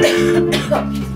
excuse me.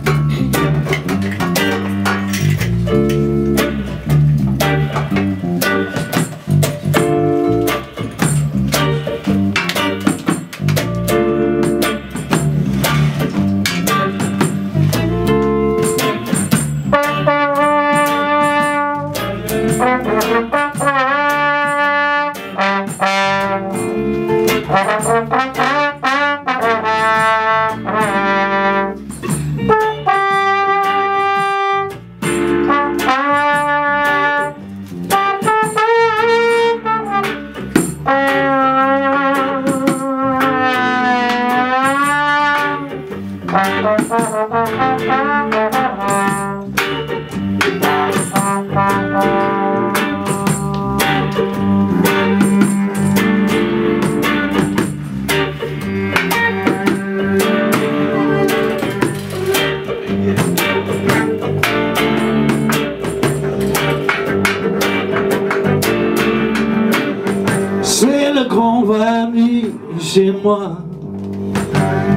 Chez moi.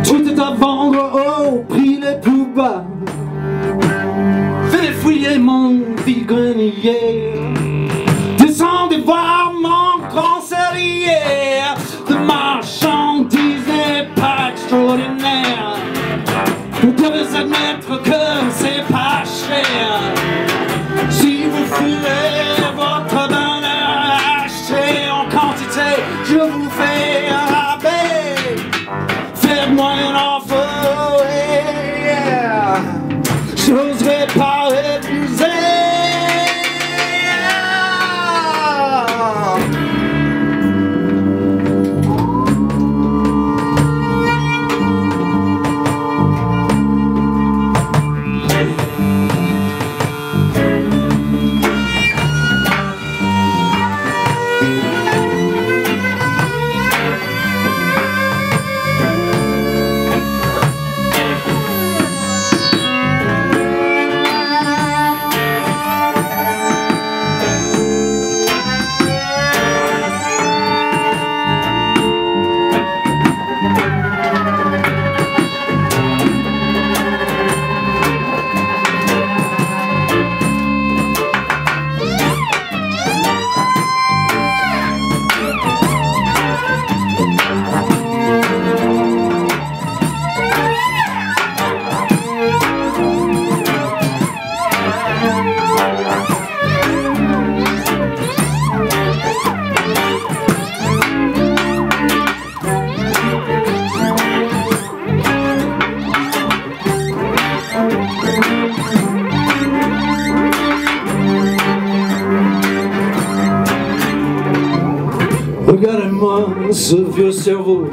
Tout est à vendre au prix les plus bas. Fais fouiller mon petit grenier Descendez voir mon grand cellier De marchandises n'est pas extraordinaire Vous devez admettre que c'est ce vieux cerveau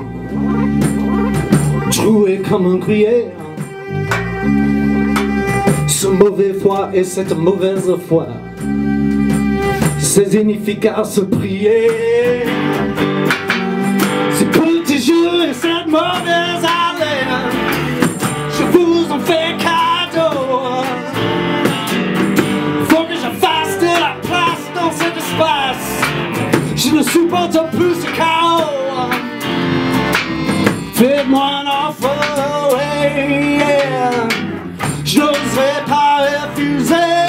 Troué comme un gruyère. Ce mauvais foie et cette mauvaise foi Ces inefficaces prières. Ces petits jeux et cette mauvaise haleine Je vous en fais cadeau. Faut que je fasse de la place dans cet espace. Je ne supporte plus ce chaos Faites-moi un offre, ouais, yeah. Je n'oserais pas refuser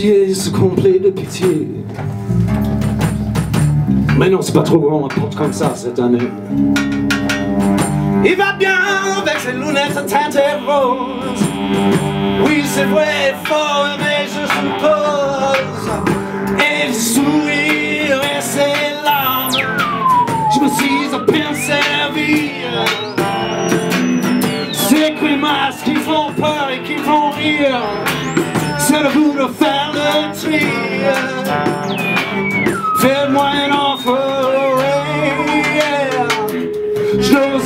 Ce complet de pitié. Mais non, c'est pas trop grand, on porte comme ça cette année. Il va bien avec ses lunettes à teintées roses. Oui, c'est vrai, fort, mais je suppose. Et le sourire et ses larmes, je me suis à peine servi. Ces grimaces qui font peur et qui font rire, le bout de faire le tri. Faites-moi un offre, yeah. je